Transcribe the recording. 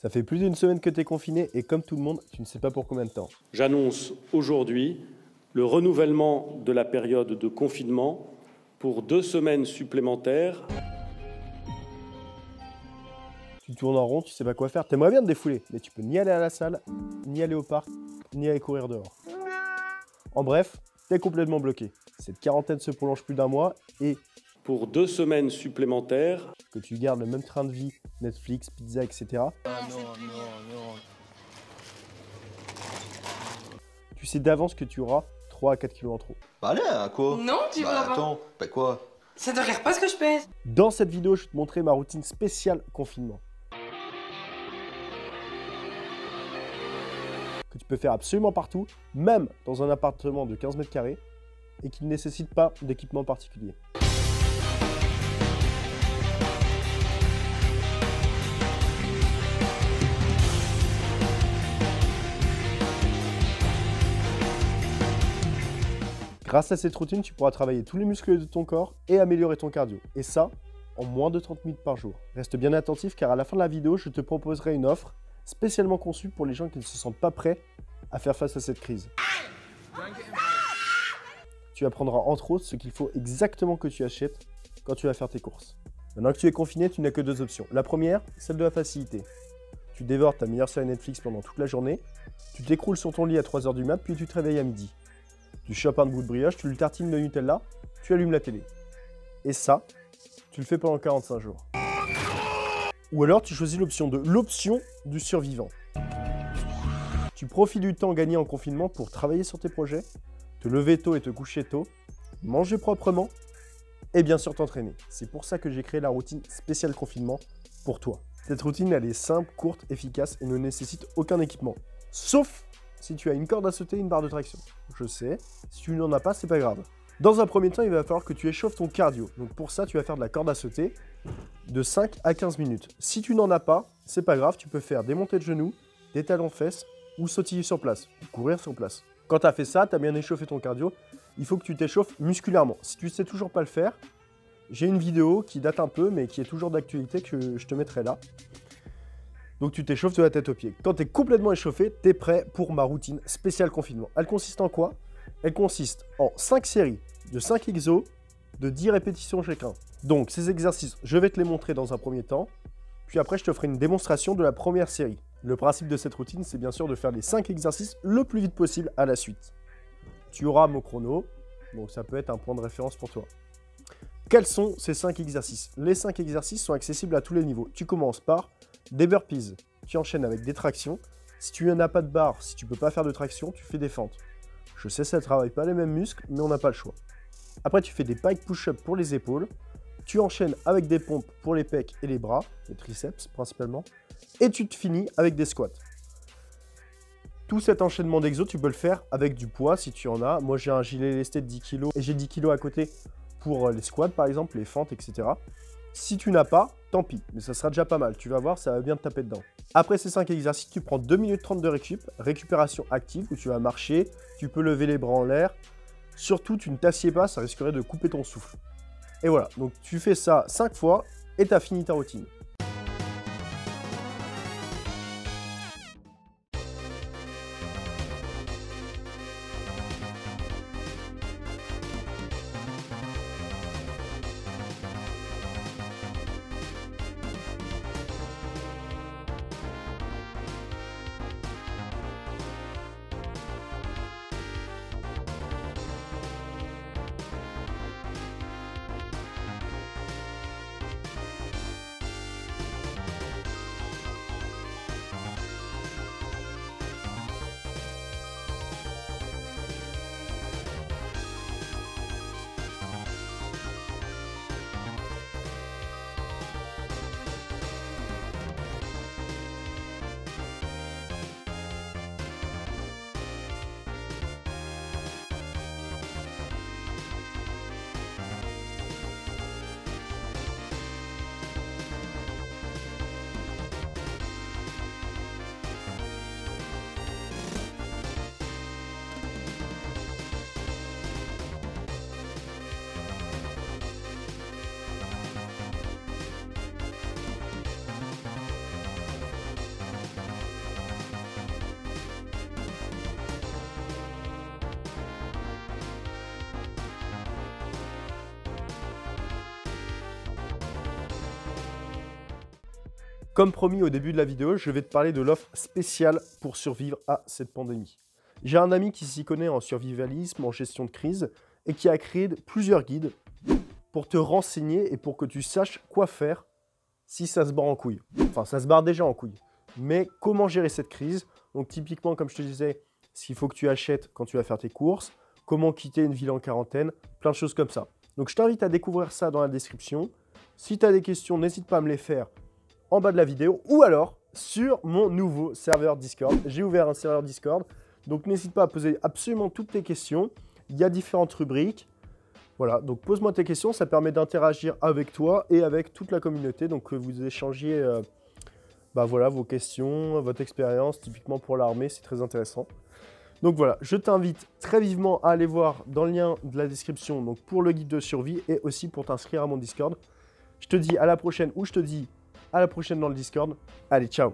Ça fait plus d'une semaine que tu es confiné et comme tout le monde, tu ne sais pas pour combien de temps. J'annonce aujourd'hui le renouvellement de la période de confinement pour deux semaines supplémentaires. Tu tournes en rond, tu sais pas quoi faire. T'aimerais bien te défouler, mais tu peux ni aller à la salle, ni aller au parc, ni aller courir dehors. En bref, t'es complètement bloqué. Cette quarantaine se prolonge plus d'un mois et pour deux semaines supplémentaires. Que tu gardes le même train de vie, Netflix, pizza, etc. Tu sais d'avance que tu auras 3 à 4 kilos en trop. Bah allez, à quoi? Non, tu bah, pas. Attends, bah quoi? Ça te regarde pas ce que je pèse? Dans cette vidéo, je vais te montrer ma routine spéciale confinement. Que tu peux faire absolument partout, même dans un appartement de 15 mètres carrés, et qui ne nécessite pas d'équipement particulier. Grâce à cette routine, tu pourras travailler tous les muscles de ton corps et améliorer ton cardio. Et ça, en moins de 30 minutes par jour. Reste bien attentif car à la fin de la vidéo, je te proposerai une offre spécialement conçue pour les gens qui ne se sentent pas prêts à faire face à cette crise. Tu apprendras entre autres ce qu'il faut exactement que tu achètes quand tu vas faire tes courses. Maintenant que tu es confiné, tu n'as que deux options. La première, celle de la facilité. Tu dévores ta meilleure série Netflix pendant toute la journée, tu t'écroules sur ton lit à 3h du mat, puis tu te réveilles à midi tu chopes un bout de brioche, tu le tartines de Nutella, tu allumes la télé. Et ça, tu le fais pendant 45 jours. Ou alors tu choisis l'option de l'option du survivant. Tu profites du temps gagné en confinement pour travailler sur tes projets, te lever tôt et te coucher tôt, manger proprement et bien sûr t'entraîner. C'est pour ça que j'ai créé la routine spéciale confinement pour toi. Cette routine, elle est simple, courte, efficace et ne nécessite aucun équipement. Sauf si tu as une corde à sauter et une barre de traction. Je sais, si tu n'en as pas, c'est pas grave. Dans un premier temps, il va falloir que tu échauffes ton cardio. Donc pour ça, tu vas faire de la corde à sauter de 5 à 15 minutes. Si tu n'en as pas, c'est pas grave, tu peux faire des montées de genoux, des talons fesses ou sautiller sur place, ou courir sur place. Quand tu as fait ça, tu as bien échauffé ton cardio, il faut que tu t'échauffes musculairement. Si tu ne sais toujours pas le faire, j'ai une vidéo qui date un peu mais qui est toujours d'actualité que je te mettrai là. Donc tu t'échauffes de la tête aux pieds. Quand tu es complètement échauffé, tu es prêt pour ma routine spéciale confinement. Elle consiste en quoi? Elle consiste en 5 séries de 5 exos de 10 répétitions chacun. Donc ces exercices, je vais te les montrer dans un premier temps, puis après je te ferai une démonstration de la première série. Le principe de cette routine, c'est bien sûr de faire les 5 exercices le plus vite possible à la suite. Tu auras mon chrono, donc ça peut être un point de référence pour toi. Quels sont ces 5 exercices? Les 5 exercices sont accessibles à tous les niveaux. Tu commences par des burpees, tu enchaînes avec des tractions. Si tu n'en as pas de barre, si tu peux pas faire de traction, tu fais des fentes. Je sais, ça ne travaille pas les mêmes muscles, mais on n'a pas le choix. Après, tu fais des pike push-up pour les épaules. Tu enchaînes avec des pompes pour les pecs et les bras, les triceps principalement. Et tu te finis avec des squats. Tout cet enchaînement d'exos, tu peux le faire avec du poids si tu en as. Moi, j'ai un gilet lesté de 10 kg et j'ai 10 kg à côté pour les squats par exemple, les fentes, etc. Si tu n'as pas, tant pis, mais ça sera déjà pas mal. Tu vas voir, ça va bien te taper dedans. Après ces 5 exercices, tu prends 2 minutes 30 de récup, récupération active où tu vas marcher, tu peux lever les bras en l'air. Surtout, tu ne t'assieds pas, ça risquerait de couper ton souffle. Et voilà, donc tu fais ça 5 fois et tu as fini ta routine. Comme promis au début de la vidéo, je vais te parler de l'offre spéciale pour survivre à cette pandémie. J'ai un ami qui s'y connaît en survivalisme, en gestion de crise, et qui a créé plusieurs guides pour te renseigner et pour que tu saches quoi faire si ça se barre en couille. Enfin, ça se barre déjà en couille. Mais comment gérer cette crise? Donc typiquement, comme je te disais, ce qu'il faut que tu achètes quand tu vas faire tes courses, comment quitter une ville en quarantaine, plein de choses comme ça. Donc je t'invite à découvrir ça dans la description. Si tu as des questions, n'hésite pas à me les faire en bas de la vidéo ou alors sur mon nouveau serveur Discord. J'ai ouvert un serveur Discord, donc n'hésite pas à poser absolument toutes tes questions. Il y a différentes rubriques. Voilà, donc pose-moi tes questions, ça permet d'interagir avec toi et avec toute la communauté, donc que vous échangiez euh, bah voilà, vos questions, votre expérience, typiquement pour l'armée, c'est très intéressant. Donc voilà, je t'invite très vivement à aller voir dans le lien de la description donc pour le guide de survie et aussi pour t'inscrire à mon Discord. Je te dis à la prochaine ou je te dis à la prochaine dans le Discord. Allez, ciao